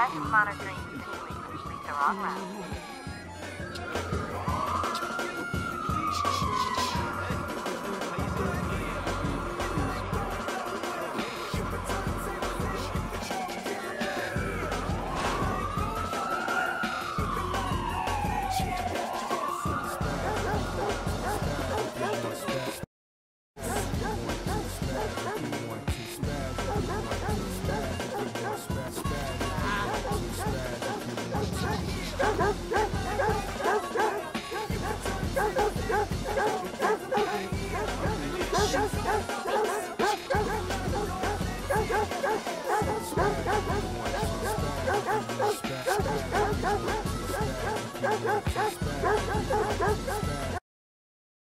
Request monitoring continuing. Complete the wrong route. Oh, no. Respect.